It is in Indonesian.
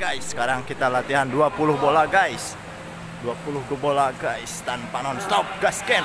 Guys, sekarang kita latihan 20 bola guys. 20 ke bola guys tanpa non stop gasken.